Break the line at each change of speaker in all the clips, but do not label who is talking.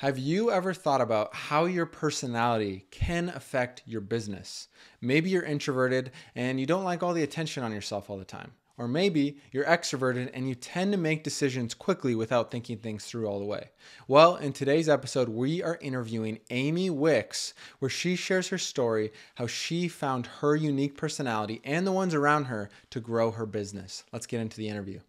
Have you ever thought about how your personality can affect your business? Maybe you're introverted and you don't like all the attention on yourself all the time. Or maybe you're extroverted and you tend to make decisions quickly without thinking things through all the way. Well, in today's episode, we are interviewing Amy Wicks, where she shares her story, how she found her unique personality and the ones around her to grow her business. Let's get into the interview.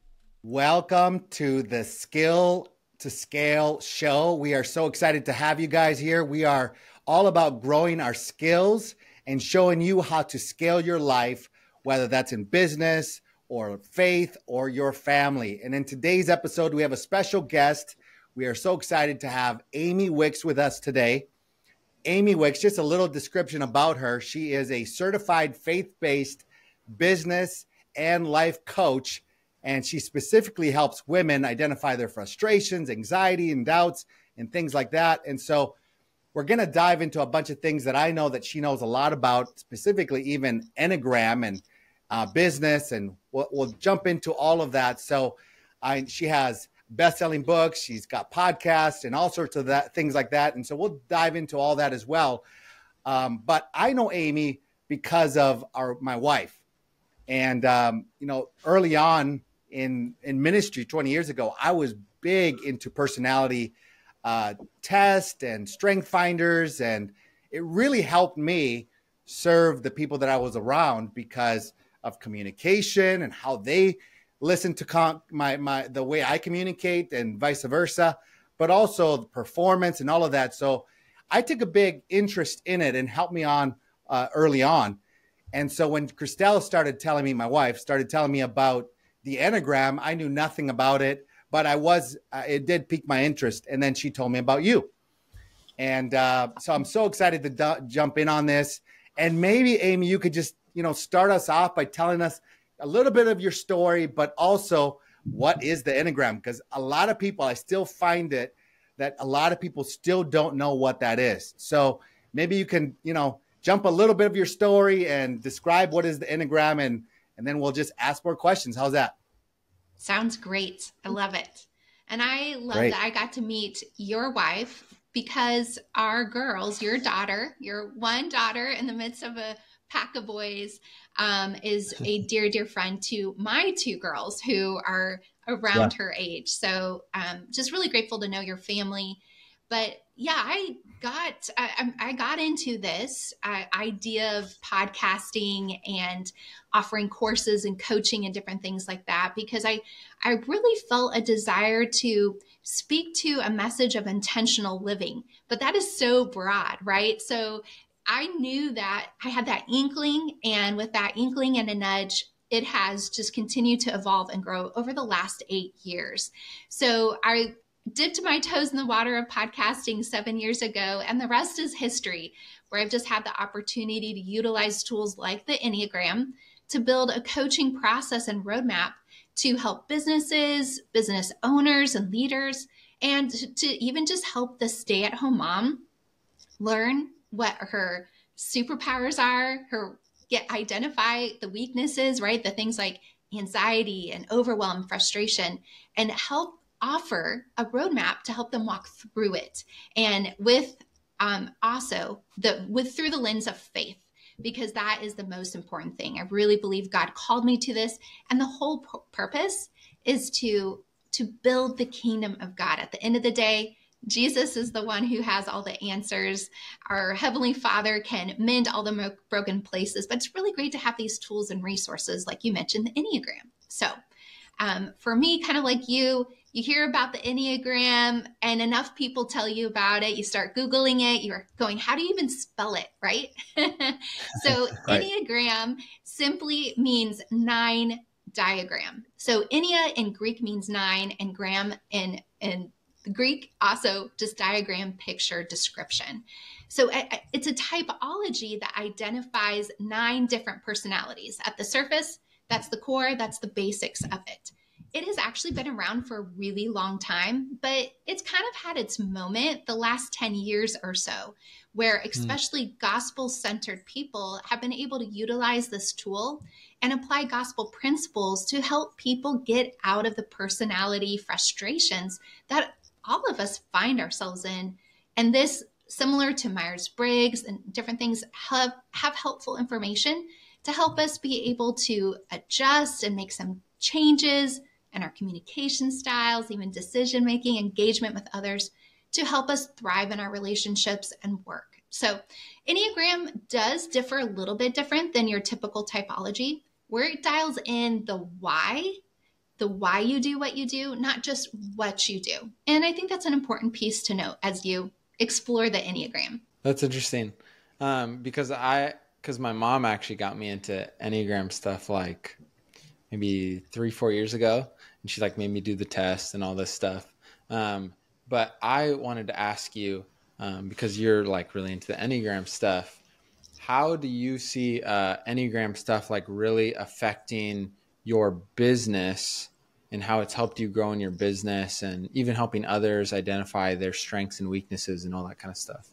Welcome to the Skill to Scale show. We are so excited to have you guys here. We are all about growing our skills and showing you how to scale your life, whether that's in business or faith or your family. And in today's episode, we have a special guest. We are so excited to have Amy Wicks with us today. Amy Wicks, just a little description about her. She is a certified faith based business and life coach and she specifically helps women identify their frustrations, anxiety, and doubts, and things like that. And so we're going to dive into a bunch of things that I know that she knows a lot about, specifically even Enneagram and uh, business, and we'll, we'll, jump into all of that. So I, she has best-selling books, she's got podcasts, and all sorts of that things like that. And so we'll dive into all that as well. Um, but I know Amy because of our my wife, and um, you know, early on in in ministry 20 years ago, I was big into personality uh, test and strength finders, and it really helped me serve the people that I was around because of communication and how they listen to my my the way I communicate and vice versa, but also the performance and all of that. So I took a big interest in it and helped me on uh, early on. And so when Christelle started telling me, my wife started telling me about the Enneagram, I knew nothing about it, but I was, uh, it did pique my interest. And then she told me about you. And uh, so I'm so excited to d- jump in on this. And maybe, Amy, you could just, you know, start us off by telling us a little bit of your story, but also what is the Enneagram? Because a lot of people, I still find it that a lot of people still don't know what that is. So maybe you can, you know, jump a little bit of your story and describe what is the Enneagram and and then we'll just ask more questions. How's that?
Sounds great. I love it. And I love great. that I got to meet your wife because our girls, your daughter, your one daughter in the midst of a pack of boys, um, is a dear, dear friend to my two girls who are around yeah. her age. So um, just really grateful to know your family. But yeah, I got I, I got into this uh, idea of podcasting and offering courses and coaching and different things like that because I I really felt a desire to speak to a message of intentional living, but that is so broad, right? So I knew that I had that inkling, and with that inkling and a nudge, it has just continued to evolve and grow over the last eight years. So I dipped my toes in the water of podcasting seven years ago, and the rest is history, where I've just had the opportunity to utilize tools like the Enneagram to build a coaching process and roadmap to help businesses, business owners, and leaders, and to even just help the stay at home mom learn what her superpowers are, her get identify the weaknesses, right? The things like anxiety and overwhelm, frustration, and help offer a roadmap to help them walk through it. And with um, also the with through the lens of faith because that is the most important thing. I really believe God called me to this and the whole p- purpose is to to build the kingdom of God. At the end of the day, Jesus is the one who has all the answers. Our Heavenly Father can mend all the mo- broken places, but it's really great to have these tools and resources, like you mentioned, the Enneagram. So, um, for me, kind of like you, you hear about the Enneagram and enough people tell you about it. You start Googling it. You're going, how do you even spell it? Right. so, right. Enneagram simply means nine diagram. So, Ennea in Greek means nine, and gram in, in Greek also just diagram, picture, description. So it's a typology that identifies nine different personalities. At the surface, that's the core, that's the basics of it it has actually been around for a really long time, but it's kind of had its moment the last 10 years or so, where hmm. especially mm. gospel centered people have been able to utilize this tool and apply gospel principles to help people get out of the personality frustrations that all of us find ourselves in. And this, similar to Myers Briggs and different things, have, have helpful information to help us be able to adjust and make some changes in our communication styles, even decision making, engagement with others to help us thrive in our relationships and work. So, Enneagram does differ a little bit different than your typical typology, where it dials in the why, the why you do what you do, not just what you do. And I think that's an important piece to note as you explore the Enneagram.
That's interesting. Um, because I, because my mom actually got me into Enneagram stuff like maybe three, four years ago. And she like made me do the test and all this stuff. Um, but I wanted to ask you, um, because you're like really into the Enneagram stuff, how do you see uh, Enneagram stuff like really affecting your business and how it's helped you grow in your business and even helping others identify their strengths and weaknesses and all that kind of stuff?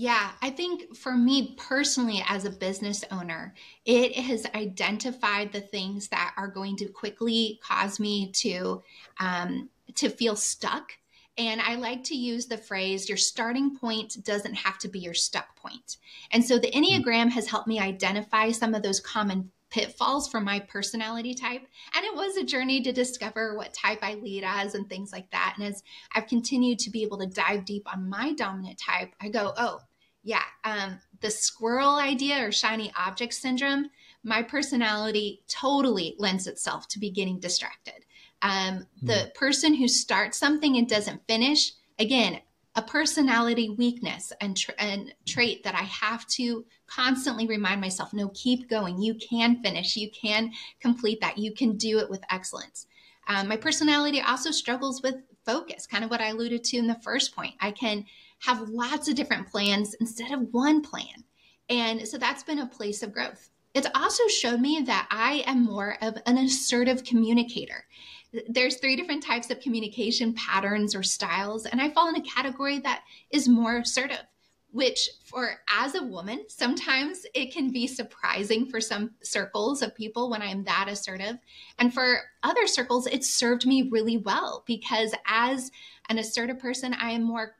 Yeah, I think for me personally, as a business owner, it has identified the things that are going to quickly cause me to um, to feel stuck and I like to use the phrase, your starting point doesn't have to be your stuck point. And so the Enneagram has helped me identify some of those common pitfalls for my personality type. And it was a journey to discover what type I lead as and things like that. And as I've continued to be able to dive deep on my dominant type, I go, oh, yeah, um, the squirrel idea or shiny object syndrome, my personality totally lends itself to be getting distracted. Um, the mm. person who starts something and doesn't finish, again, a personality weakness and, tra- and trait that I have to constantly remind myself no, keep going. You can finish. You can complete that. You can do it with excellence. Um, my personality also struggles with focus, kind of what I alluded to in the first point. I can have lots of different plans instead of one plan. And so that's been a place of growth. It's also showed me that I am more of an assertive communicator there's three different types of communication patterns or styles and i fall in a category that is more assertive which for as a woman sometimes it can be surprising for some circles of people when i'm that assertive. And for other circles it served me really well because as an assertive person i am more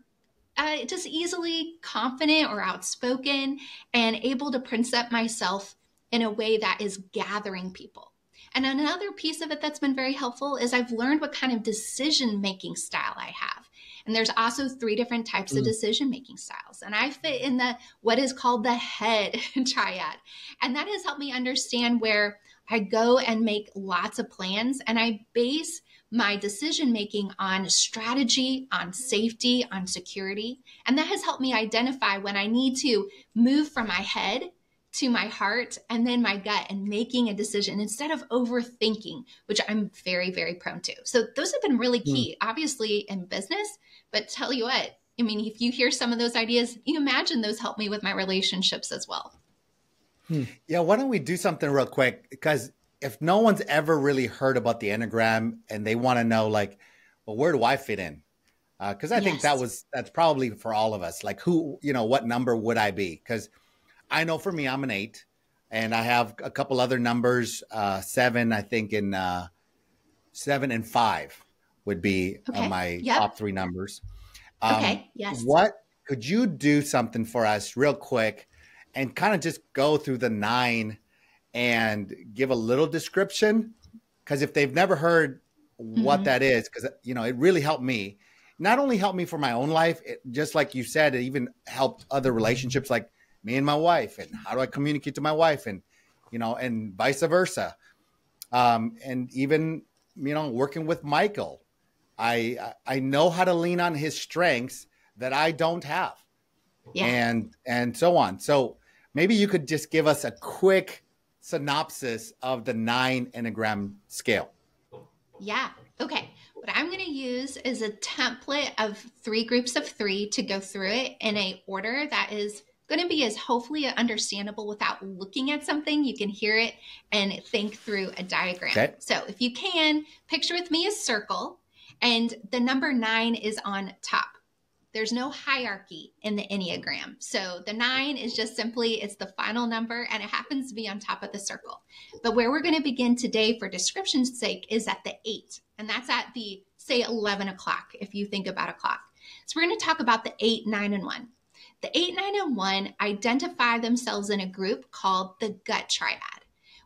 uh, just easily confident or outspoken and able to present myself in a way that is gathering people and another piece of it that's been very helpful is I've learned what kind of decision making style I have. And there's also three different types mm. of decision making styles. And I fit in the what is called the head triad. And that has helped me understand where I go and make lots of plans and I base my decision making on strategy, on safety, on security. And that has helped me identify when I need to move from my head to my heart and then my gut and making a decision instead of overthinking, which I'm very, very prone to. So those have been really key, mm. obviously in business, but tell you what, I mean, if you hear some of those ideas, you imagine those help me with my relationships as well.
Hmm. Yeah, why don't we do something real quick? Because if no one's ever really heard about the Enneagram and they want to know, like, well, where do I fit in? Because uh, I yes. think that was that's probably for all of us. Like, who, you know, what number would I be? Because I know for me, I'm an eight, and I have a couple other numbers, uh, seven, I think, in uh, seven and five would be uh, my yep. top three numbers.
Um, okay. Yes.
What could you do something for us real quick and kind of just go through the nine and give a little description? Because if they've never heard what mm-hmm. that is, because you know it really helped me. Not only helped me for my own life, it, just like you said, it even helped other relationships. Like me and my wife and how do I communicate to my wife and you know and vice versa. Um, and even you know working with Michael I I know how to lean on his strengths that I don't have. Yeah. and and so on. So maybe you could just give us a quick synopsis of the nine enneagram scale.
Yeah. Okay. What I'm going to use is a template of three groups of three to go through it in a order that is going to be as hopefully understandable without looking at something. You can hear it and think through a diagram. Okay. So if you can, picture with me a circle and the number nine is on top. There's no hierarchy in the Enneagram. So the nine is just simply, it's the final number and it happens to be on top of the circle. But where we're going to begin today for description's sake is at the eight. And that's at the say 11 o'clock if you think about a clock. So we're going to talk about the 8, 9, and 1. The 8, 9, and 1 identify themselves in a group called the gut triad.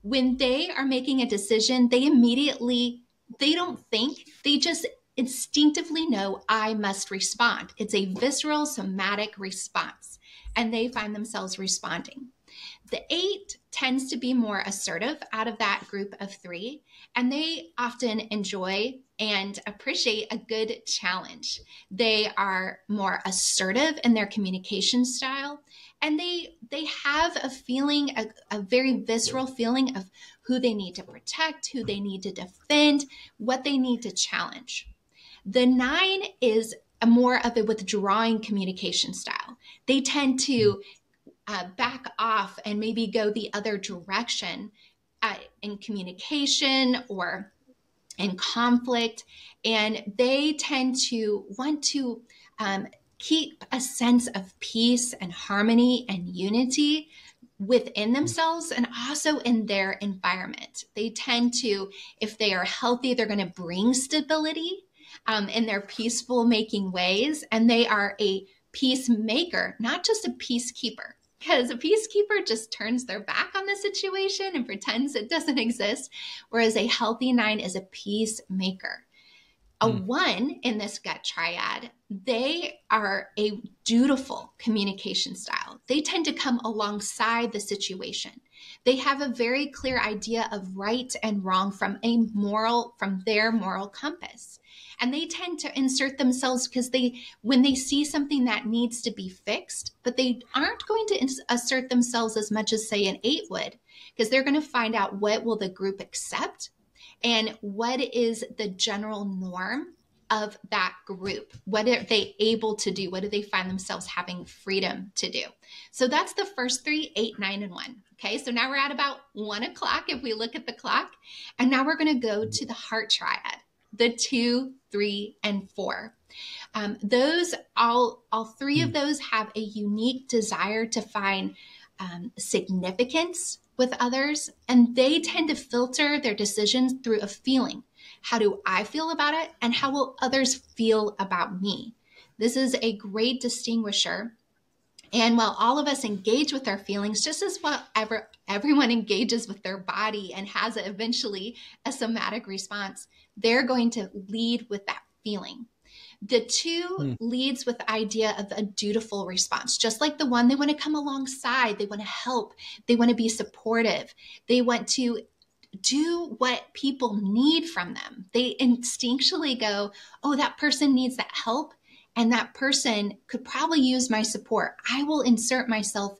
When they are making a decision, they immediately, they don't think, they just instinctively know I must respond. It's a visceral somatic response, and they find themselves responding. The eight tends to be more assertive out of that group of three, and they often enjoy and appreciate a good challenge. They are more assertive in their communication style, and they they have a feeling, a, a very visceral feeling of who they need to protect, who they need to defend, what they need to challenge. The nine is a more of a withdrawing communication style. They tend to uh, back off and maybe go the other direction uh, in communication or in conflict. And they tend to want to um, keep a sense of peace and harmony and unity within themselves and also in their environment. They tend to, if they are healthy, they're going to bring stability um, in their peaceful making ways. And they are a peacemaker, not just a peacekeeper because a peacekeeper just turns their back on the situation and pretends it doesn't exist, whereas a healthy nine is a peacemaker. A mm. one in this gut triad, they are a dutiful communication style. They tend to come alongside the situation. They have a very clear idea of right and wrong from a moral, from their moral compass and they tend to insert themselves because they when they see something that needs to be fixed but they aren't going to ins- assert themselves as much as say an eight would because they're going to find out what will the group accept and what is the general norm of that group? What are they able to do? What do they find themselves having freedom to do? So that's the first three eight nine and one. Okay so now we're at about one o'clock if we look at the clock. And now we're going to go to the heart triad the two, three, and four. Um, those all all three of hmm. those have a unique desire to find um, significance with others, and they tend to filter their decisions through a feeling. How do I feel about it, and how will others feel about me? This is a great distinguisher. And while all of us engage with our feelings, just as well ever, everyone engages with their body and has eventually a somatic response, they're going to lead with that feeling. The two mm. leads with the idea of a dutiful response, just like the one they want to come alongside, they want to help, they want to be supportive, they want to do what people need from them. They instinctually go, Oh, that person needs that help, and that person could probably use my support. I will insert myself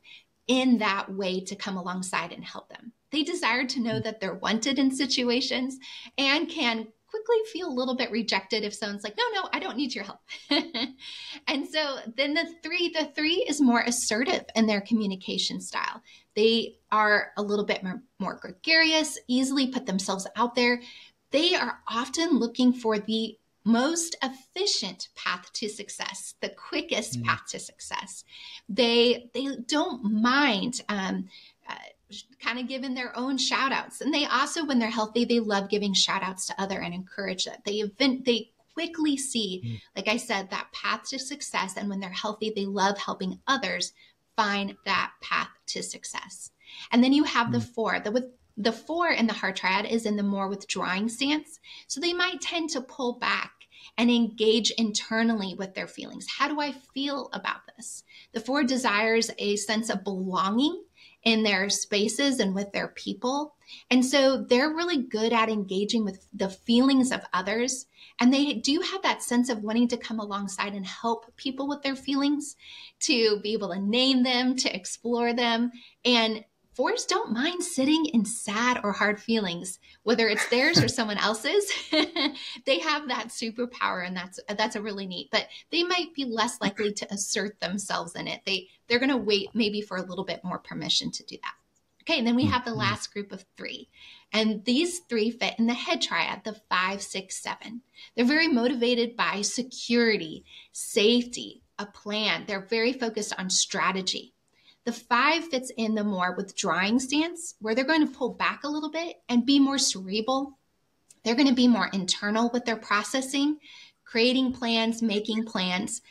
in that way to come alongside and help them. They desire to know hmm. that they're wanted in situations and can quickly feel a little bit rejected if someone's like, no, no, I don't need your help. and so then the three, the three is more assertive in their communication style. They are a little bit more, more gregarious, easily put themselves out there. They are often looking for the most efficient path to success, the quickest mm. path to success. They they don't mind um, kind of giving their own shout outs. And they also, when they're healthy, they love giving shout outs to other and encourage that. They event, they quickly see, mm. like I said, that path to success. And when they're healthy, they love helping others find that path to success. And then you have mm. the four, the with the four in the heart triad is in the more withdrawing stance. So they might tend to pull back and engage internally with their feelings. How do I feel about this? The four desires a sense of belonging in their spaces and with their people. And so they're really good at engaging with the feelings of others. And they do have that sense of wanting to come alongside and help people with their feelings, to be able to name them, to explore them, and fours don't mind sitting in sad or hard feelings whether it's theirs or someone else's. They have that superpower and that's that's a really neat but they might be less likely to assert themselves in it. They they're going to wait maybe for a little bit more permission to do that. Okay and then we have the mm-hmm. last group of three and these three fit in the head triad the five six seven. They're very motivated by security safety a plan. They're very focused on strategy the five fits in the more withdrawing stance where they're going to pull back a little bit and be more cerebral. They're going to be more internal with their processing, creating plans, making plans.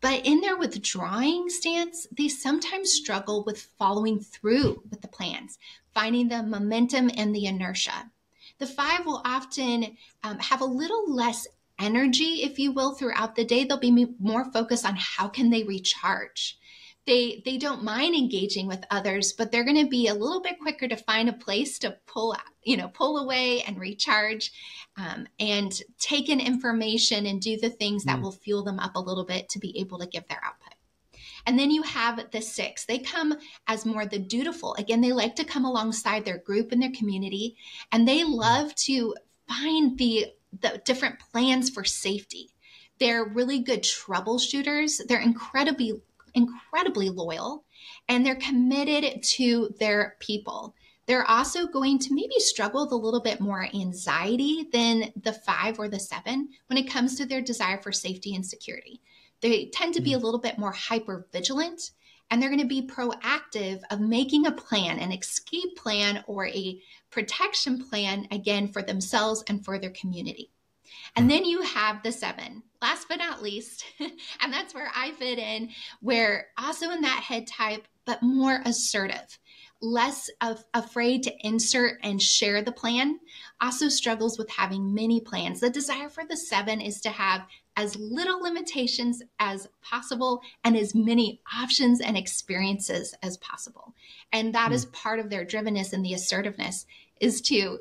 But in their withdrawing stance, they sometimes struggle with following through with the plans, finding the momentum and the inertia. The five will often um, have a little less energy, if you will, throughout the day. They'll be more focused on how can they recharge they they don't mind engaging with others but they're going to be a little bit quicker to find a place to pull out you know pull away and recharge um, and take in information and do the things that mm. will fuel them up a little bit to be able to give their output and then you have the six they come as more the dutiful again they like to come alongside their group and their community and they mm. love to find the the different plans for safety they're really good troubleshooters. They're incredibly incredibly loyal and they're committed to their people. They're also going to maybe struggle with a little bit more anxiety than the five or the seven when it comes to their desire for safety and security. They tend to be a mm. little bit more hyper vigilant and they're going to be proactive of making a plan, an escape plan or a protection plan, again, for themselves and for their community. And then you have the seven, last but not least, and that's where I fit in, where also in that head type, but more assertive, less of, afraid to insert and share the plan, also struggles with having many plans. The desire for the seven is to have as little limitations as possible and as many options and experiences as possible. And that mm. is part of their drivenness and the assertiveness is to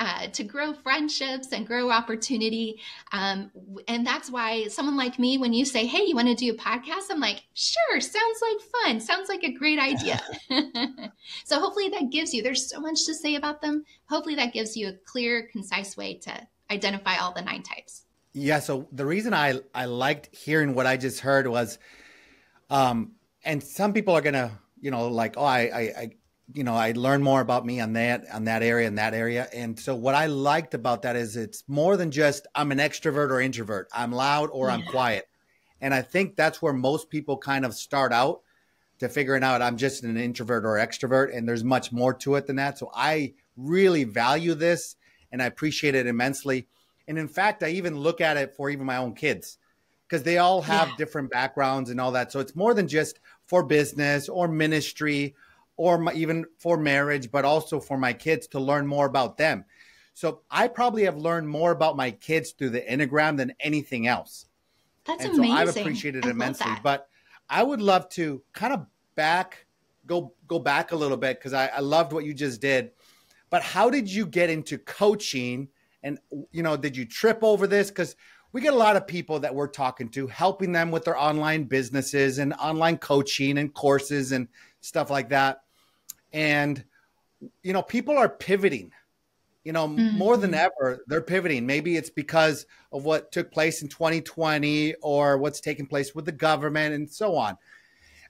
uh, to grow friendships and grow opportunity. Um, and that's why someone like me, when you say, Hey, you want to do a podcast? I'm like, Sure, sounds like fun. Sounds like a great idea. so hopefully that gives you, there's so much to say about them. Hopefully that gives you a clear, concise way to identify all the nine types.
Yeah. So the reason I, I liked hearing what I just heard was, um, and some people are going to, you know, like, oh, I, I, I you know, I learned more about me on that on that area and that area. And so what I liked about that is it's more than just I'm an extrovert or introvert. I'm loud or I'm quiet. And I think that's where most people kind of start out to figuring out I'm just an introvert or extrovert and there's much more to it than that. So I really value this and I appreciate it immensely. And in fact, I even look at it for even my own kids because they all have yeah. different backgrounds and all that. So it's more than just for business or ministry or my, even for marriage, but also for my kids to learn more about them. So I probably have learned more about my kids through the Enneagram than anything else.
That's and amazing. So
I've appreciated it immensely. But I would love to kind of back, go go back a little bit because I, I loved what you just did. But how did you get into coaching? And you know, did you trip over this? Because we get a lot of people that we're talking to, helping them with their online businesses and online coaching and courses and stuff like that and you know people are pivoting you know mm-hmm. more than ever they're pivoting. Maybe it's because of what took place in 2020 or what's taking place with the government and so on.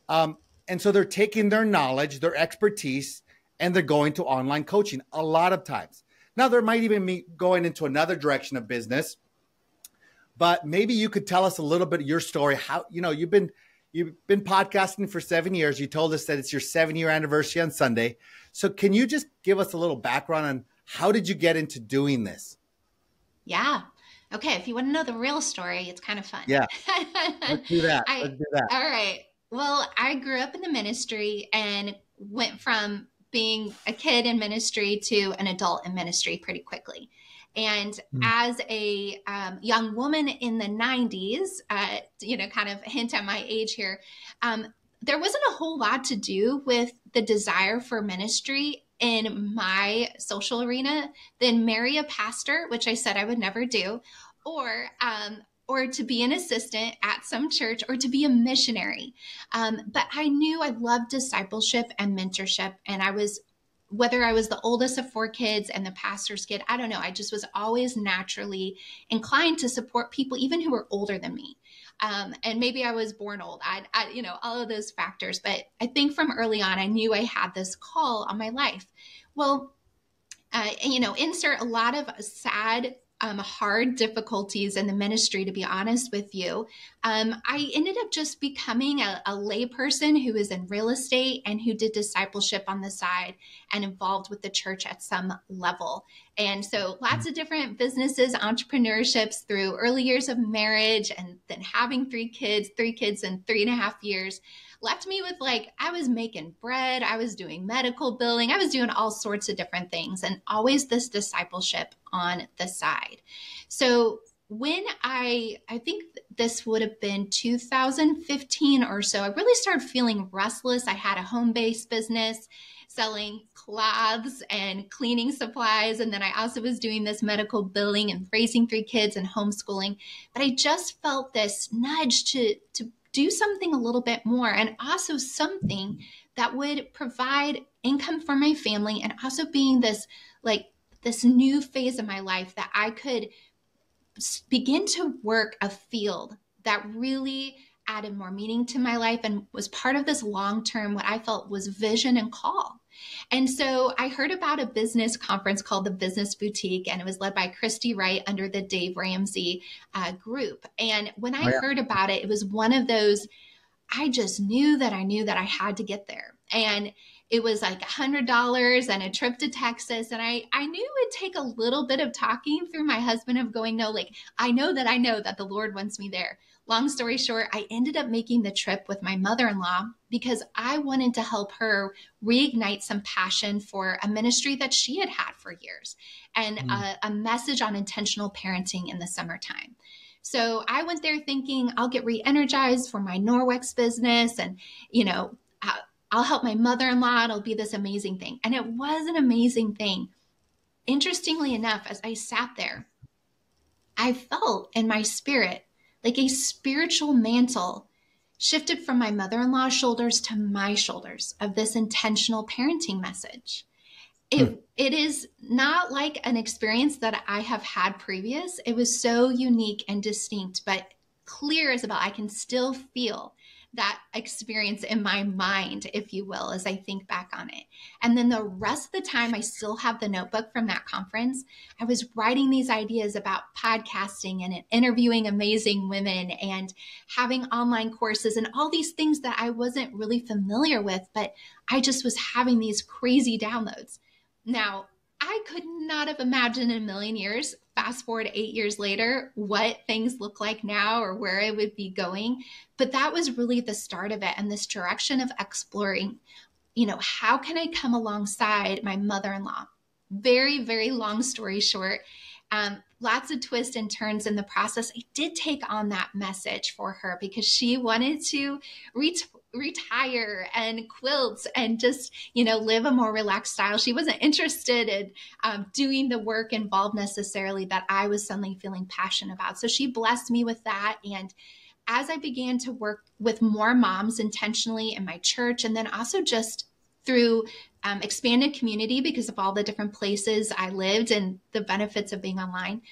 Um, and so they're taking their knowledge their expertise and they're going to online coaching a lot of times. Now there might even be going into another direction of business but maybe you could tell us a little bit of your story how you know you've been You've been podcasting for seven years. You told us that it's your seven year anniversary on Sunday. So, can you just give us a little background on how did you get into doing this?
Yeah. Okay. If you want to know the real story, it's kind of fun.
Yeah. Let's do that. I, Let's do that.
All right. Well, I grew up in the ministry and went from being a kid in ministry to an adult in ministry pretty quickly. And mm. as a um, young woman in the 90s, uh, you know, kind of hint at my age here, um, there wasn't a whole lot to do with the desire for ministry in my social arena than marry a pastor, which I said I would never do, or um, or to be an assistant at some church or to be a missionary. Um, but I knew I loved discipleship and mentorship, and I was whether I was the oldest of four kids and the pastor's kid, I don't know. I just was always naturally inclined to support people, even who were older than me. Um, and maybe I was born old. I, I, you know, all of those factors. But I think from early on, I knew I had this call on my life. Well, uh, you know, insert a lot of sad um, hard difficulties in the ministry, to be honest with you. Um, I ended up just becoming a, a layperson who is in real estate and who did discipleship on the side and involved with the church at some level. And so lots of different businesses, entrepreneurships through early years of marriage and then having three kids, three kids in three and a half years left me with like, I was making bread, I was doing medical billing, I was doing all sorts of different things, and always this discipleship on the side. So when I, I think this would have been 2015 or so, I really started feeling restless. I had a home based business selling cloths and cleaning supplies. And then I also was doing this medical billing and raising three kids and homeschooling. But I just felt this nudge to, to do something a little bit more and also something that would provide income for my family and also being this like this new phase of my life that I could begin to work a field that really added more meaning to my life and was part of this long term, what I felt was vision and call. And so I heard about a business conference called the Business Boutique, and it was led by Christy Wright under the Dave Ramsey uh, group. And when I oh, yeah. heard about it, it was one of those, I just knew that I knew that I had to get there. And it was like a hundred dollars and a trip to Texas. And I, I knew it would take a little bit of talking through my husband of going, no, like I know that I know that the Lord wants me there long story short, I ended up making the trip with my mother in law because I wanted to help her reignite some passion for a ministry that she had had for years and mm. a, a message on intentional parenting in the summertime. So I went there thinking I'll get re energized for my Norwex business and, you know, I'll help my mother in law. It'll be this amazing thing. And it was an amazing thing. Interestingly enough, as I sat there, I felt in my spirit like a spiritual mantle shifted from my mother in law's shoulders to my shoulders of this intentional parenting message. It, hmm. it is not like an experience that I have had previous. It was so unique and distinct, but clear, Isabel. I can still feel that experience in my mind, if you will, as I think back on it. And then the rest of the time, I still have the notebook from that conference. I was writing these ideas about podcasting and interviewing amazing women and having online courses and all these things that I wasn't really familiar with, but I just was having these crazy downloads. Now, I could not have imagined in a million years, fast forward eight years later, what things look like now or where I would be going. But that was really the start of it and this direction of exploring, you know, how can I come alongside my mother in law? Very, very long story short. Um, lots of twists and turns in the process. I did take on that message for her because she wanted to reach retire and quilt and just you know live a more relaxed style. She wasn't interested in um, doing the work involved necessarily that i was suddenly feeling passionate about. So she blessed me with that. And as i began to work with more moms intentionally in my church and then also just through um, expanded community because of all the different places i lived and the benefits of being online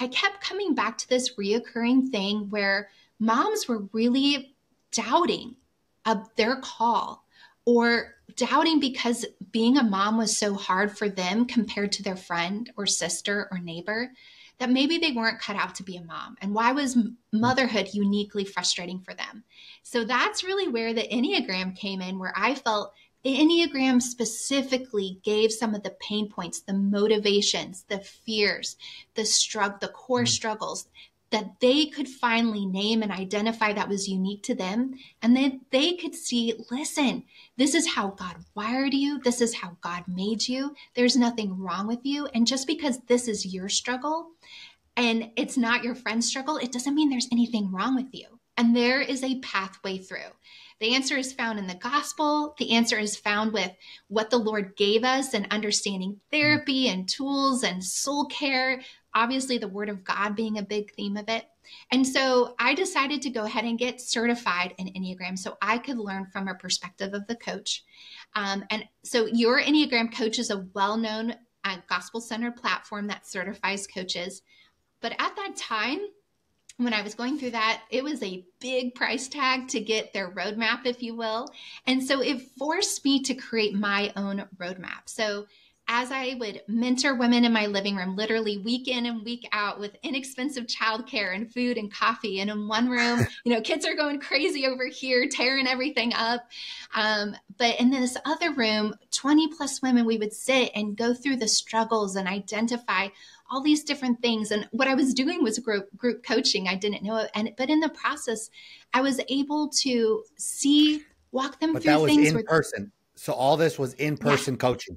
i kept coming back to this reoccurring thing where moms were really doubting of their call or doubting because being a mom was so hard for them compared to their friend or sister or neighbor that maybe they weren't cut out to be a mom. And why was motherhood uniquely frustrating for them? So that's really where the Enneagram came in, where I felt the Enneagram specifically gave some of the pain points, the motivations, the fears, the struggle, the core mm. struggles that they could finally name and identify that was unique to them. And then they could see, listen, this is how God wired you. This is how God made you. There's nothing wrong with you. And just because this is your struggle and it's not your friend's struggle, it doesn't mean there's anything wrong with you. And there is a pathway through. The answer is found in the gospel. The answer is found with what the Lord gave us and understanding therapy and tools and soul care, obviously the word of God being a big theme of it. And so I decided to go ahead and get certified in Enneagram so I could learn from a perspective of the coach. Um, and so your Enneagram coach is a well known uh, gospel centered platform that certifies coaches. But at that time, when I was going through that, it was a big price tag to get their roadmap, if you will. And so it forced me to create my own roadmap. So as I would mentor women in my living room, literally week in and week out with inexpensive childcare and food and coffee. And in one room, you know, kids are going crazy over here, tearing everything up. Um, but in this other room, 20 plus women, we would sit and go through the struggles and identify all these different things. And what I was doing was group, group coaching. I didn't know it. And, but in the process, I was able to see, walk them
but
through
that was
things
in
where,
person. So all this was in person yeah. coaching.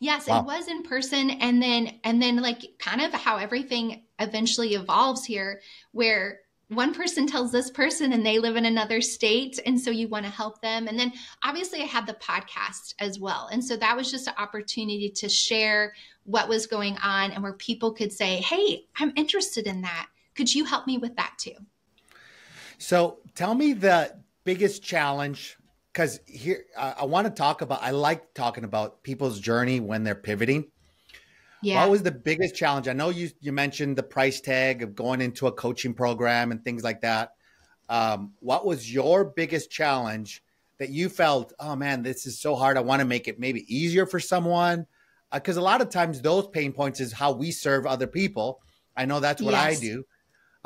Yes, wow. it was in person and then and then like kind of how everything eventually evolves here where one person tells this person and they live in another state and so you want to help them and then obviously I had the podcast as well. And so that was just an opportunity to share what was going on and where people could say, "Hey, I'm interested in that. Could you help me with that too?"
So, tell me the biggest challenge because here uh, I want to talk about. I like talking about people's journey when they're pivoting. Yeah. What was the biggest challenge? I know you you mentioned the price tag of going into a coaching program and things like that. Um, what was your biggest challenge that you felt? Oh man, this is so hard. I want to make it maybe easier for someone because uh, a lot of times those pain points is how we serve other people. I know that's what yes. I do.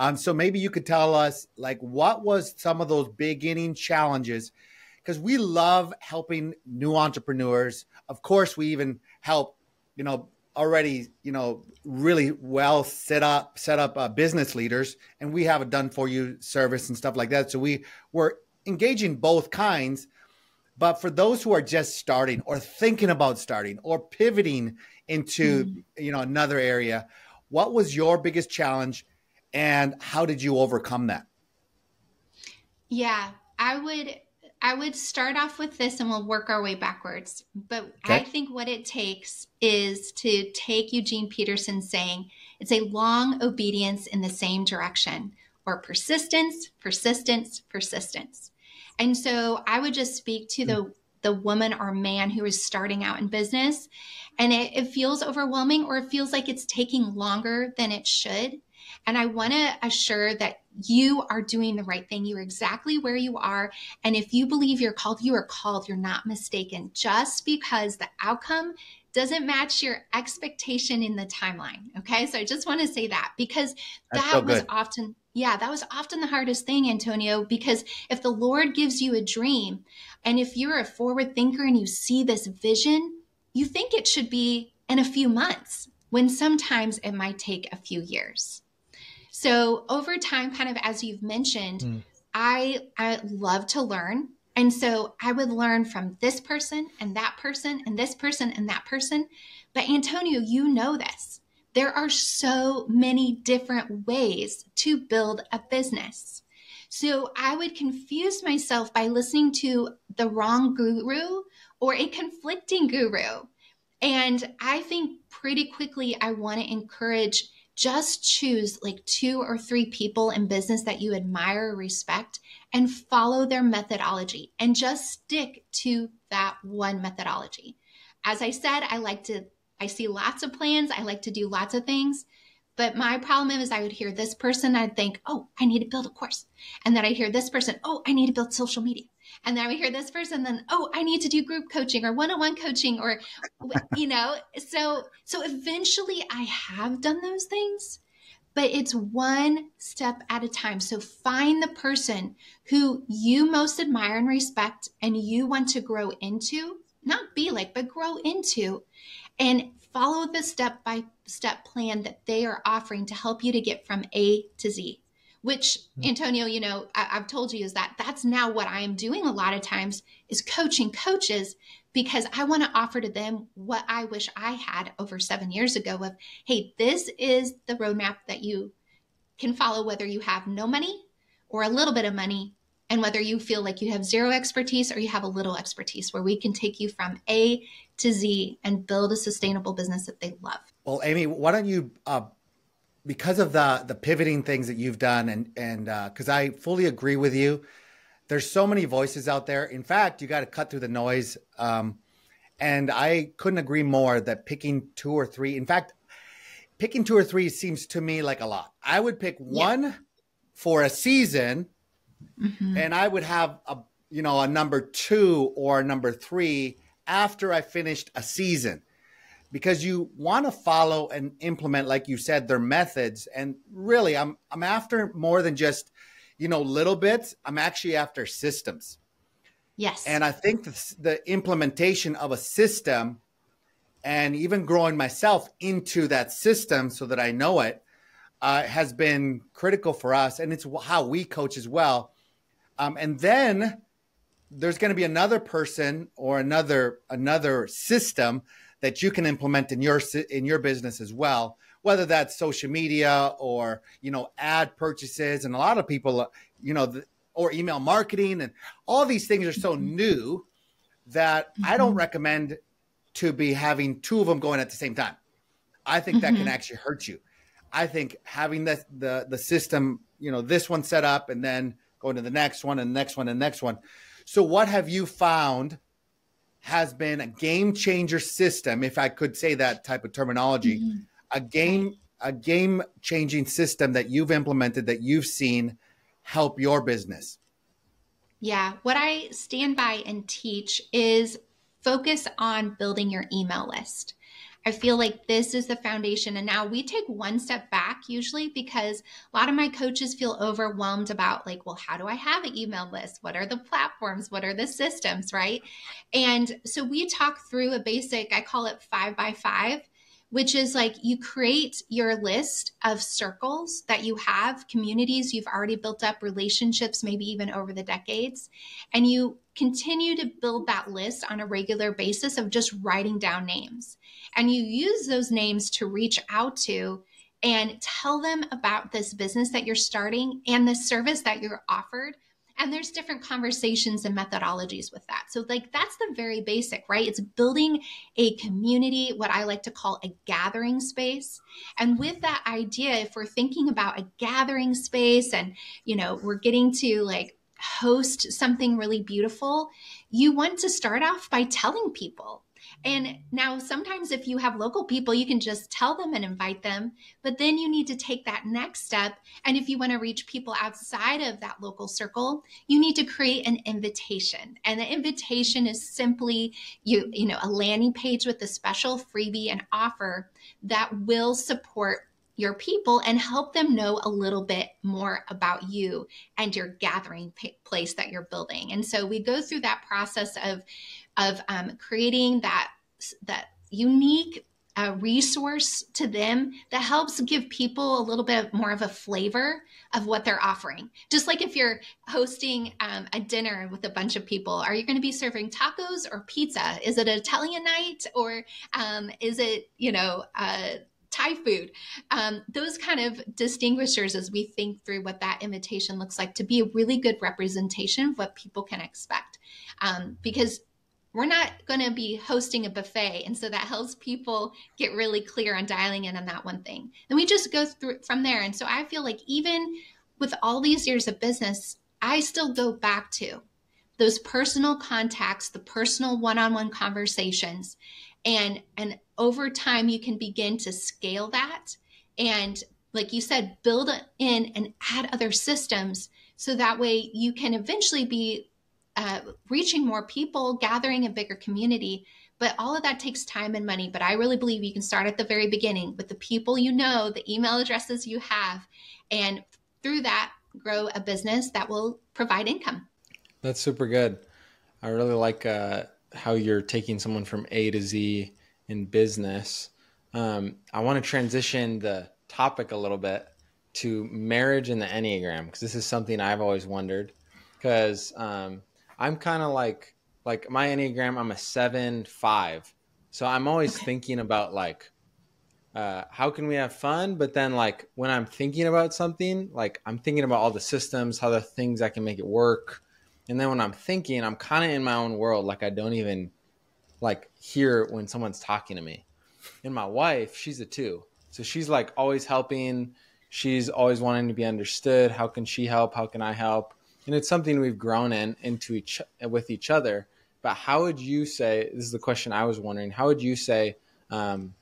Um, so maybe you could tell us like what was some of those beginning challenges because we love helping new entrepreneurs. Of course, we even help, you know, already, you know, really well set up, set up uh, business leaders, and we have a done for you service and stuff like that. So we we're engaging both kinds. But for those who are just starting or thinking about starting or pivoting into, mm. you know, another area, what was your biggest challenge and how did you overcome that?
Yeah, I would I would start off with this and we'll work our way backwards. But okay. I think what it takes is to take Eugene Peterson saying it's a long obedience in the same direction or persistence, persistence, persistence. And so I would just speak to the mm. the woman or man who is starting out in business and it, it feels overwhelming or it feels like it's taking longer than it should. And I want to assure that you are doing the right thing. You're exactly where you are. And if you believe you're called, you are called. You're not mistaken. Just because the outcome doesn't match your expectation in the timeline. Okay. So I just want to say that because that so was often, yeah, that was often the hardest thing, Antonio, because if the Lord gives you a dream and if you're a forward thinker and you see this vision, you think it should be in a few months when sometimes it might take a few years. So over time, kind of as you've mentioned, mm. I I love to learn. And so I would learn from this person and that person and this person and that person. But Antonio, you know this. There are so many different ways to build a business. So I would confuse myself by listening to the wrong guru or a conflicting guru. And I think pretty quickly I want to encourage just choose like two or three people in business that you admire or respect and follow their methodology and just stick to that one methodology. As I said, I like to, I see lots of plans, I like to do lots of things. But my problem is I would hear this person, I'd think, oh, I need to build a course. And then I hear this person, oh, I need to build social media. And then I would hear this person, then, oh, I need to do group coaching or one-on-one coaching or, you know, so, so eventually I have done those things, but it's one step at a time. So find the person who you most admire and respect and you want to grow into, not be like, but grow into and follow the step by step plan that they are offering to help you to get from A to Z which hmm. Antonio, you know, I, have told you is that that's now what I am doing a lot of times is coaching coaches because I want to offer to them what I wish I had over seven years ago of, hey, this is the roadmap that you can follow, whether you have no money or a little bit of money, and whether you feel like you have zero expertise or you have a little expertise, where we can take you from A to Z and build a sustainable business that they love.
Well, Amy, why don't you uh, because of the the pivoting things that you've done and and because uh, I fully agree with you. There's so many voices out there. In fact, you got to cut through the noise. Um, and I couldn't agree more that picking two or three. In fact, picking two or three seems to me like a lot. I would pick one for a season, mm-hmm. and I would have a you know a number two or a number three after I finished a season because you want to follow and implement, like you said, their methods. And really, I'm I'm after more than just, you know, little bits. I'm actually after systems.
Yes.
And I think the, the implementation of a system and even growing myself into that system so that I know it uh, has been critical for us. And it's how we coach as well. Um, and then there's going to be another person or another another system that you can implement in your in your business as well whether that's social media or you know ad purchases and a lot of people you know or email marketing and all these things are so new that mm-hmm. i don't mm-hmm. recommend to be having two of them going at the same time i think that mm-hmm. can actually hurt you i think having the the the system you know this one set up and then going to the next one and the next one and the next one so, what have you found has been a game changer system, if I could say that type of terminology, mm-hmm. a game a game changing system that you've implemented that you've seen help your business?
Yeah, what I stand by and teach is focus on building your email list. I feel like this is the foundation. And now we take one step back usually because a lot of my coaches feel overwhelmed about, like, well, how do I have an email list? What are the platforms? What are the systems? Right. And so we talk through a basic, I call it five by five which is like you create your list of circles that you have, communities you've already built up, relationships, maybe even over the decades, and you continue to build that list on a regular basis of just writing down names. And you use those names to reach out to and tell them about this business that you're starting and the service that you're offered and there's different conversations and methodologies with that. So, like, that's the very basic, right? It's building a community, what I like to call a gathering space. And with that idea, if we're thinking about a gathering space and, you know, we're getting to like host something really beautiful, you want to start off by telling people and now, sometimes if you have local people, you can just tell them and invite them. But then you need to take that next step. And if you want to reach people outside of that local circle, you need to create an invitation. And the invitation is simply you, you know, a landing page with a special freebie and offer that will support your people and help them know a little bit more about you and your gathering place that you're building. And so we go through that process of of um, creating that that unique uh, resource to them that helps give people a little bit more of a flavor of what they're offering. Just like if you're hosting um, a dinner with a bunch of people, are you going to be serving tacos or pizza? Is it Italian night or um, is it, you know, uh, Thai food. Um, those kind of distinguishers as we think through what that invitation looks like to be a really good representation of what people can expect. Um, because we're not going to be hosting a buffet. And so that helps people get really clear on dialing in on that one thing. And we just go through from there. And so I feel like even with all these years of business, I still go back to those personal contacts, the personal one-on-one conversations. And and over time you can begin to scale that and like you said, build in and add other systems so that way you can eventually be uh, reaching more people, gathering a bigger community. But all of that takes time and money. But I really believe you can start at the very beginning with the people you know, the email addresses you have, and through that, grow a business that will provide income.
That's super good. I really like uh, how you're taking someone from A to Z in business. Um, I want to transition the topic a little bit to marriage and the Enneagram because this is something I've always wondered. Because um, I'm kind of like like my enneagram. I'm a seven five, so I'm always okay. thinking about like uh, how can we have fun? But then like when I'm thinking about something, like I'm thinking about all the systems, how the things I can make it work. And then when I'm thinking, I'm kind of in my own world. Like I don't even like hear when someone's talking to me. And my wife, she's a two. So she's like always helping. She's always wanting to be understood. How can she help? How can I help? And it's something we've grown in into each with each other. But how would you say? This is the question I was wondering. How would you say, um,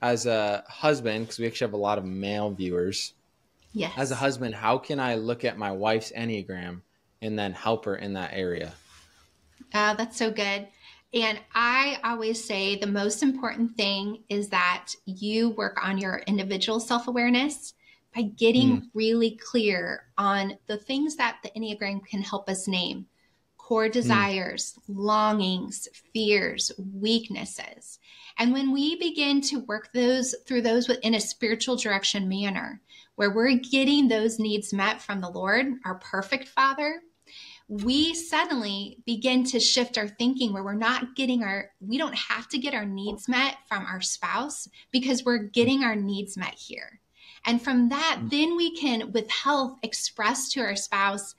as a husband, because we actually have a lot of male viewers.
Yes.
As a husband, how can I look at my wife's enneagram and then help her in that area?
Uh, that's so good. And I always say the most important thing is that you work on your individual self awareness by getting mm. really clear on the things that the Enneagram can help us name core hmm. desires, mm. longings, fears, weaknesses. And when we begin to work those through those in a spiritual direction manner, where we're getting those needs met from the Lord, our perfect Father, we suddenly begin to shift our thinking where we're not getting our, we don't have to get our needs met from our spouse because we're getting our needs met here. And from that, mm. then we can, with health, express to our spouse,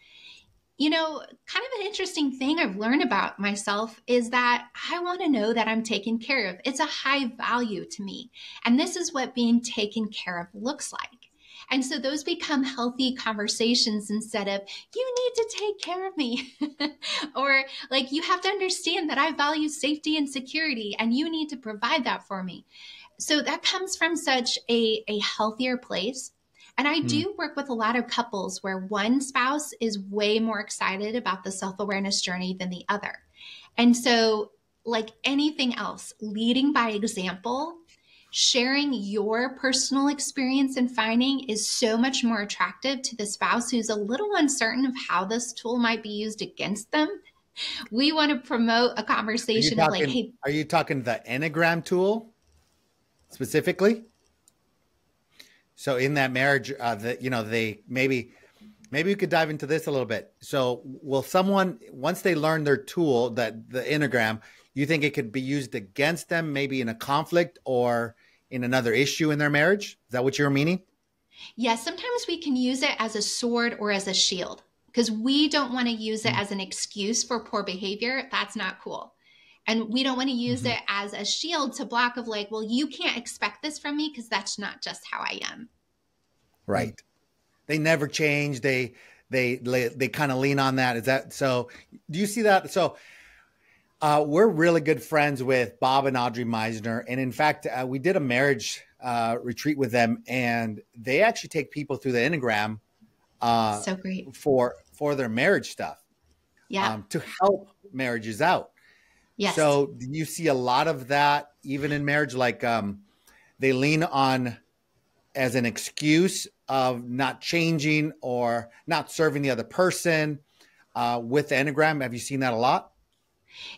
you know, kind of an interesting thing I've learned about myself is that I want to know that I'm taken care of. It's a high value to me. And this is what being taken care of looks like. And so those become healthy conversations instead of, you need to take care of me. or like, you have to understand that I value safety and security and you need to provide that for me. So that comes from such a, a healthier place. And I do hmm. work with a lot of couples where one spouse is way more excited about the self awareness journey than the other. And so, like anything else, leading by example sharing your personal experience and finding is so much more attractive to the spouse who's a little uncertain of how this tool might be used against them. We want to promote a conversation
talking,
like, hey,
are you talking the Enneagram tool specifically? So in that marriage, uh, that you know, they maybe maybe you could dive into this a little bit. So will someone once they learn their tool, that the Enneagram, you think it could be used against them, maybe in a conflict or in another issue in their marriage? Is that what you're meaning?
Yes, sometimes we can use it as a sword or as a shield because we don't want to use it mm-hmm. as an excuse for poor behavior. That's not cool. And we don't want to use mm-hmm. it as a shield to block of like, well, you can't expect this from me because that's not just how I am.
Right. They never change. They they they, they kind of lean on that. Is that so? Do you see that? So uh, we're really good friends with Bob and Audrey Meisner, and in fact, uh, we did a marriage uh, retreat with them, and they actually take people through the Enneagram.
Uh, so great
for for their marriage stuff.
Yeah, um,
to help marriages out.
Yes.
So you see a lot of that even in marriage, like um, they lean on as an excuse of not changing or not serving the other person uh, with the Enneagram. Have you seen that a lot?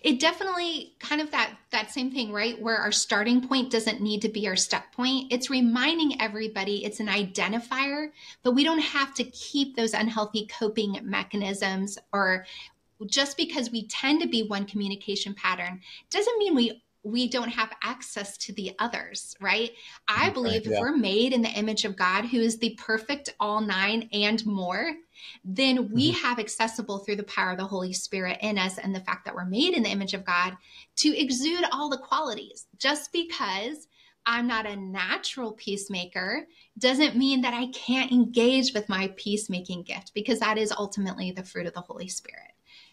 It definitely kind of that that same thing, right? Where our starting point doesn't need to be our step point. It's reminding everybody it's an identifier, but we don't have to keep those unhealthy coping mechanisms or just because we tend to be one communication pattern doesn't mean we we don't have access to the others, right? I believe right, yeah. if we're made in the image of God, who is the perfect all nine and more, then we mm-hmm. have accessible through the power of the Holy Spirit in us and the fact that we're made in the image of God to exude all the qualities. Just because I'm not a natural peacemaker doesn't mean that I can't engage with my peacemaking gift because that is ultimately the fruit of the Holy Spirit.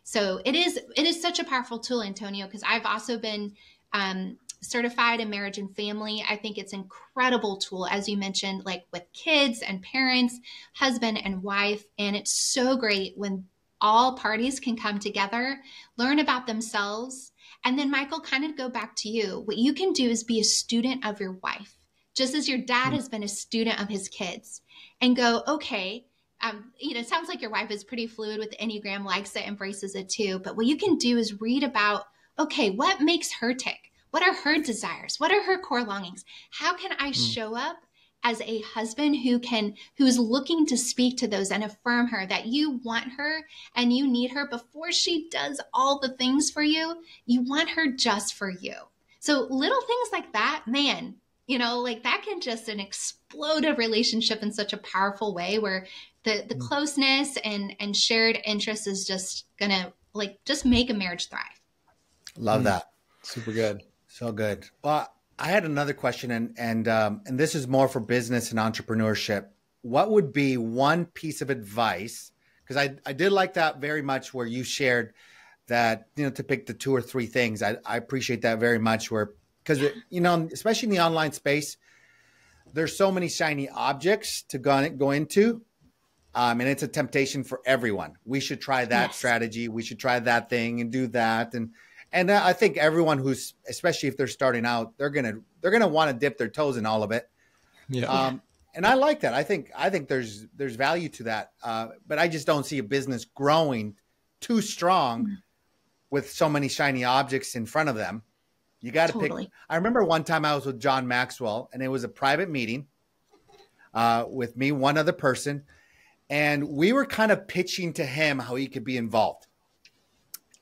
So it is it is such a powerful tool, Antonio, because I've also been um, certified in marriage and family. I think it's an incredible tool, as you mentioned, like with kids and parents, husband and wife. And it's so great when all parties can come together, learn about themselves. And then, Michael, kind of go back to you. What you can do is be a student of your wife, just as your dad mm-hmm. has been a student of his kids, and go, okay, um, you know, it sounds like your wife is pretty fluid with Enneagram, likes it, embraces it too. But what you can do is read about okay, what makes her tick? What are her desires? What are her core longings? How can I mm. show up as a husband who can who's looking to speak to those and affirm her that you want her and you need her before she does all the things for you you want her just for you so little things like that man you know like that can just an explode a relationship in such a powerful way where the the mm. closeness and and shared interest is just gonna like just make a marriage thrive
Love mm. that.
Super good.
So good. Well, I had another question, and and um, and this is more for business and entrepreneurship. What would be one piece of advice? Because I I did like that very much, where you shared that you know to pick the two or three things. I I appreciate that very much. Where because you know, especially in the online space, there's so many shiny objects to go go into. Um, and it's a temptation for everyone. We should try that yes. strategy. We should try that thing and do that. And And I think everyone who's, especially if they're starting out, they're gonna they're gonna want to dip their toes in all of it. Yeah. Um, and I like that. I think I think there's there's value to that. Uh, but I just don't see a business growing too strong mm-hmm. with so many shiny objects in front of them. You got to totally. pick. I remember one time I was with John Maxwell, and it was a private meeting uh, with me, one other person, and we were kind of pitching to him how he could be involved.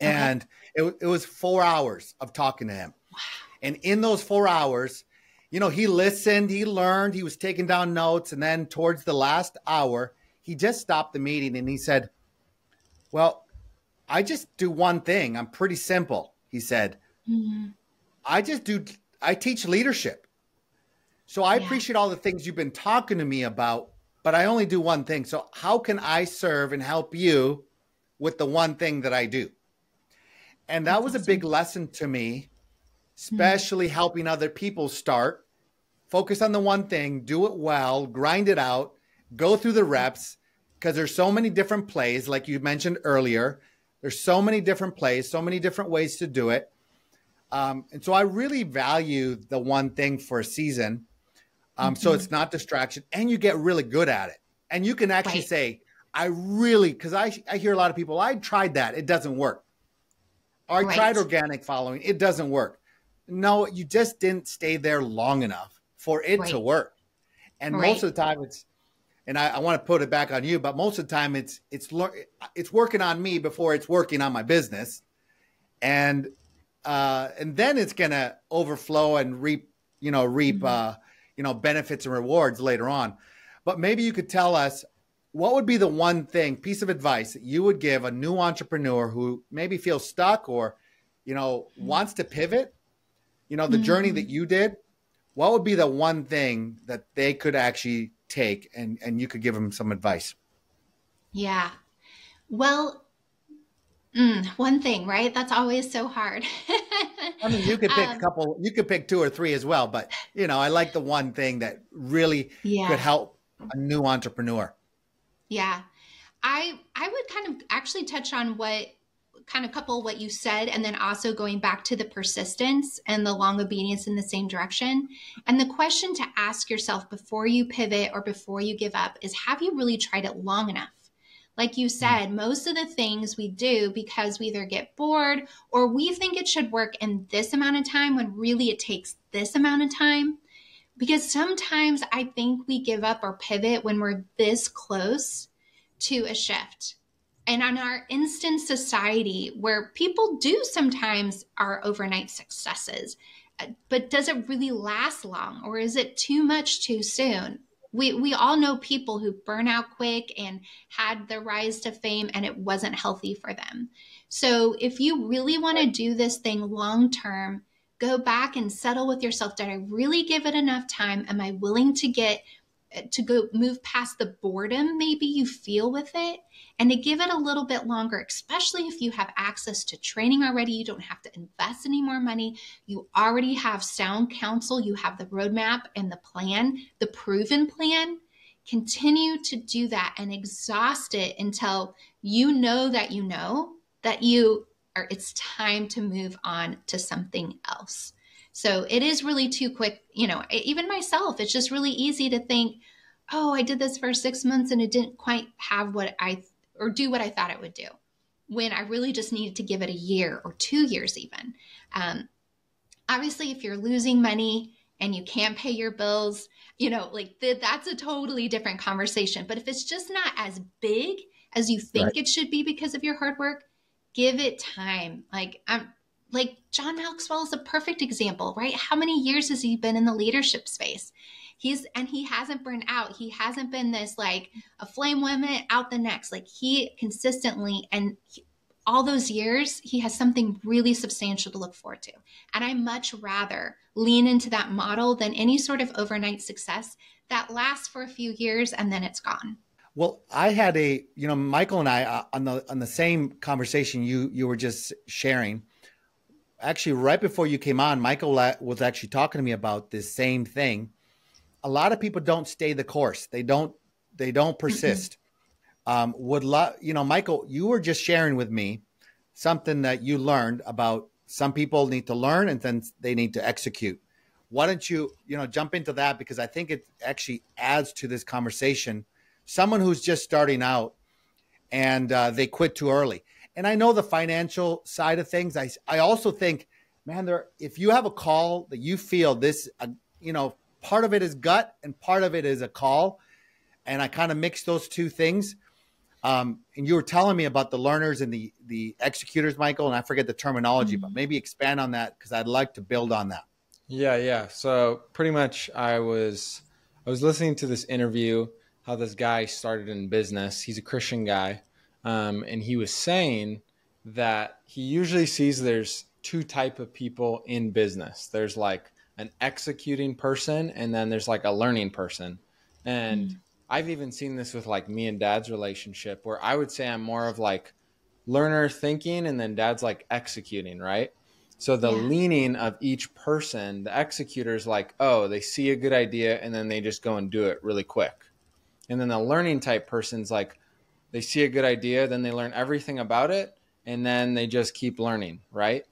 And it, it was four hours of talking to him. Wow. And in those four hours, you know, he listened, he learned, he was taking down notes. And then towards the last hour, he just stopped the meeting and he said, Well, I just do one thing. I'm pretty simple. He said, mm-hmm. I just do, I teach leadership. So I yeah. appreciate all the things you've been talking to me about, but I only do one thing. So how can I serve and help you with the one thing that I do? And that That's was awesome. a big lesson to me, especially mm-hmm. helping other people start. Focus on the one thing, do it well, grind it out, go through the reps, because there's so many different plays, like you mentioned earlier. There's so many different plays, so many different ways to do it. Um, and so I really value the one thing for a season. Um, mm-hmm. So it's not distraction, and you get really good at it. And you can actually right. say, I really, because I, I hear a lot of people, I tried that, it doesn't work. I right. tried organic following. It doesn't work. No, you just didn't stay there long enough for it right. to work. And most of the time it's and I, I, want to put it back on you, but most of the time it's it's it's working on me before it's working on my business. And uh and then it's gonna overflow and reap, you know, reap mm-hmm. uh, you know, benefits and rewards later on. But maybe you could tell us what would be the one thing piece of advice that you would give a new entrepreneur who maybe feels stuck or you know wants to pivot you know the mm-hmm. journey that you did what would be the one thing that they could actually take and and you could give them some advice
yeah well mm, one thing right that's always so hard
i mean you could pick um, a couple you could pick two or three as well but you know i like the one thing that really yeah. could help a new entrepreneur
yeah. I I would kind of actually touch on what kind of couple what you said and then also going back to the persistence and the long obedience in the same direction. And the question to ask yourself before you pivot or before you give up is have you really tried it long enough? Like you mm. said, most of the things we do because we either get bored or we think it should work in this amount of time when really it takes this amount of time because sometimes I think we give up or pivot when we're this close to a shift. And on our instant society, where people do sometimes are overnight successes, but does it really last long or is it too much too soon? We, we all know people who burn out quick and had the rise to fame and it wasn't healthy for them. So if you really want to do this thing long term, go back and settle with yourself. Did I really give it enough time? Am I willing to get to go move past the boredom maybe you feel with it and to give it a little bit longer, especially if you have access to training already. You don't have to invest any more money. You already have sound counsel, you have the roadmap and the plan, the proven plan. Continue to do that and exhaust it until you know that you know that you or it's time to move on to something else. So it is really too quick. You know, even myself, it's just really easy to think, oh, I did this for six months and it didn't quite have what I or do what I thought it would do. When I really just needed to give it a year or two years, even. Um, obviously, if you're losing money and you can't pay your bills, you know, like th- that's a totally different conversation. But if it's just not as big as you think right. it should be because of your hard work, give it time. Like I'm like John Maxwell is a perfect example, right? How many years has he been in the leadership space? He's and he hasn't burned out. He hasn't been this like a flame woman out the next. Like he consistently and he, all those years, he has something really substantial to look forward to. And I much rather lean into that model than any sort of overnight success that lasts for a few years and then it's gone.
Well, I had a, you know, Michael and I uh, on the on the same conversation you you were just sharing. Actually, right before you came on, Michael was actually talking to me about this same thing. A lot of people don't stay the course. They don't they don't persist. Um, would love, you know, Michael, you were just sharing with me something that you learned about some people need to learn and then they need to execute. Why don't you, you know, jump into that because I think it actually adds to this conversation. Someone who's just starting out and uh, they quit too early. And I know the financial side of things. I, I also think, man, there if you have a call that you feel this, uh, you know, part of it is gut and part of it is a call, and I kind of mix those two things. Um, and you were telling me about the learners and the the executors, Michael, and I forget the terminology, mm-hmm. but maybe expand on that because I'd like to build on that.
Yeah, yeah. So pretty much, I was I was listening to this interview how this guy started in business. He's a Christian guy, um, and he was saying that he usually sees there's two type of people in business. There's like an executing person, and then there's like a learning person, and mm-hmm I've even seen this with like me and dad's relationship where I would say I'm more of like learner thinking and then dad's like executing, right? So the yeah. leaning of each person, the executor's like, oh, they see a good idea and then they just go and do it really quick. And then the learning type person's like, they see a good idea, then they learn everything about it, and then they just keep learning, right?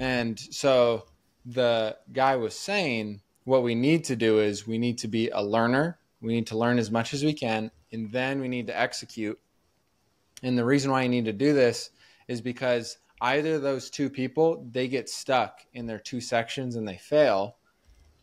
And so the guy was saying, what we need to do is we need to be a learner we need to learn as much as we can, and then we need to execute. And the reason why you need to do this is because either those two people they get stuck in their two sections and they fail.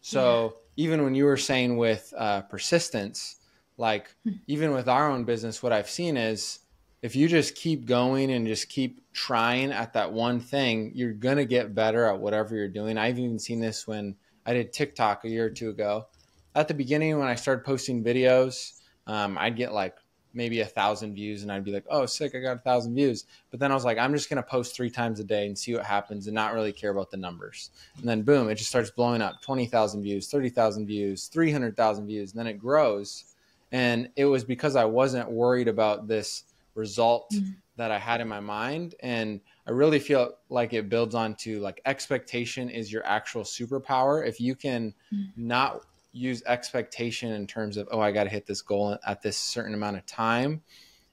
So yeah. even when you were saying with uh, persistence, like hmm. even with our own business, what I've seen is if you just keep going and just keep trying at that one thing, you're gonna get better at whatever you're doing. I've even seen this when I did TikTok a year or two ago at the beginning when I started posting videos, um, I'd get like maybe a thousand views and I'd be like, oh, sick, I got a thousand views. But then I was like, I'm just going to post three times a day and see what happens and not really care about the numbers. And then boom, it just starts blowing up 20,000 views, 30,000 views, 300,000 views. And then it grows. And it was because I wasn't worried about this result mm-hmm. that I had in my mind. And I really feel like it builds on to like expectation is your actual superpower. If you can mm-hmm. not use expectation in terms of oh i got to hit this goal at this certain amount of time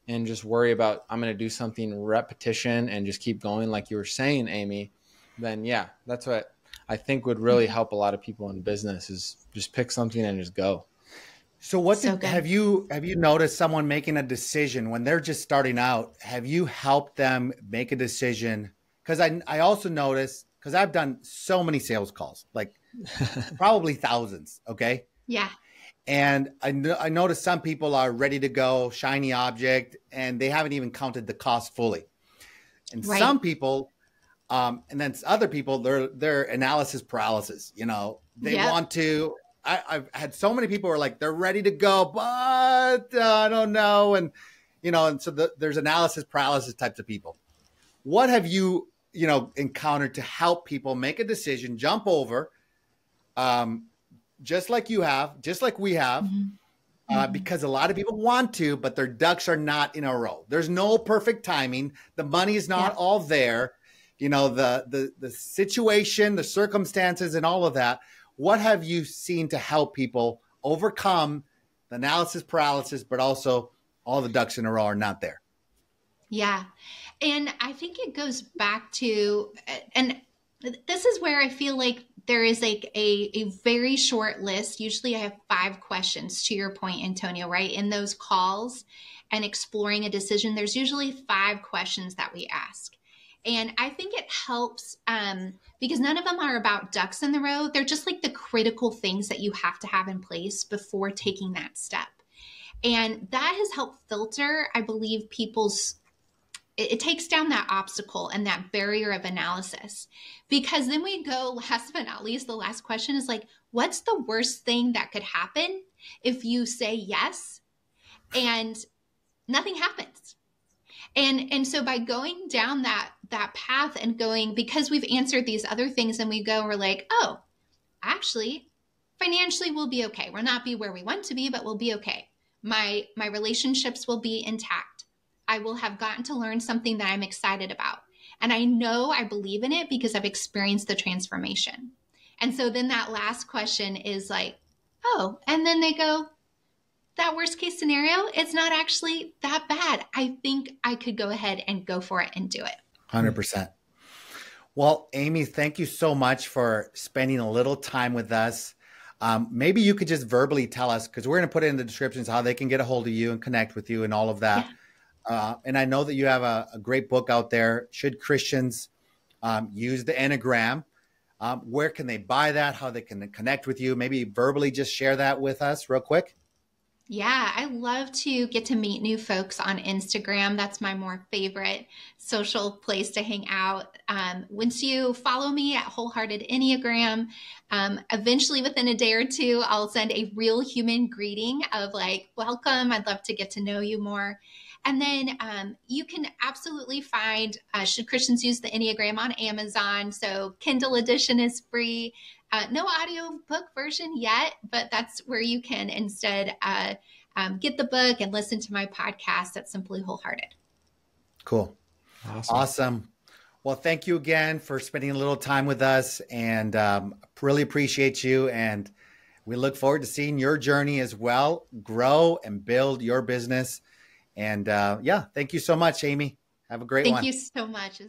and just worry about i'm going to do something repetition and just keep going like you were saying amy then yeah that's what i think would really mm-hmm. help a lot of people in business is just pick something and just go
so what did, have you have you noticed someone making a decision when they're just starting out have you helped them make a decision because i i also noticed because i've done so many sales calls like probably thousands. Okay.
Yeah.
And I, I noticed some people are ready to go, shiny object, and they haven't even counted the cost fully. And right. some people, um, and then other people, they're they're analysis paralysis. You know, they yep. want to. I, have had so many people who are like they're ready to go, but uh, I don't know, and you know, and so the, there's analysis paralysis types of people. What have you you know encountered to help people make a decision, jump over, um, just like you have, just like we have, mm-hmm. Uh, mm-hmm. because a lot of people want to, but their ducks are not in a row. There's no perfect timing. The money is not yeah. all there. You know the the the situation, the circumstances, and all of that. What have you seen to help people overcome the analysis paralysis, but also all the ducks in a row are not there?
Yeah. And I think it goes back to, and this is where I feel like there is like a, a very short list. Usually I have five questions to your point, Antonio, right? In those calls and exploring a decision, there's usually five questions that we ask. And I think it helps um, because none of them are about ducks in the row. They're just like the critical things that you have to have in place before taking that step. And that has helped filter, I believe, people's it, takes down that obstacle and that barrier of analysis. Because then we go, last but not least, the last question is like, what's the worst thing that could happen if you say yes and nothing happens? and and so by going down that that path and going because we've answered these other things and we go we're like oh actually financially we'll be okay we'll not be where we want to be but we'll be okay my my relationships will be intact I will have gotten to learn something that I'm excited about. And I know I believe in it because I've experienced the transformation. And so then that last question is like, oh, and then they go, that worst case scenario, it's not actually that bad. I think I could go ahead and go for it and do it.
100%. Well, Amy, thank you so much for spending a little time with us. Um, maybe you could just verbally tell us because we're going to put it in the descriptions how they can get a hold of you and connect with you and all of that. Yeah. Uh, and I know that you have a, a, great book out there. Should Christians um, use the Enneagram? Um, where can they buy that? How they can connect with you? Maybe verbally just share that with us real quick.
Yeah, I love to get to meet new folks on Instagram. That's my more favorite social place to hang out. Um, once you follow me at Wholehearted Enneagram, um, eventually within a day or two, I'll send a real human greeting of like, welcome. I'd love to get to know you more. And then um, you can absolutely find uh, Should Christians Use the Enneagram on Amazon. So Kindle edition is free. Uh, no audio book version yet, but that's where you can instead uh, um, get the book and listen to my podcast at Simply Wholehearted.
Cool. Awesome. Awesome. Well, thank you again for spending a little time with us and um, really appreciate you. And we look forward to seeing your journey as well grow and build your business and uh, yeah, thank you so much, Amy. Have a great
thank
one.
Thank you so much.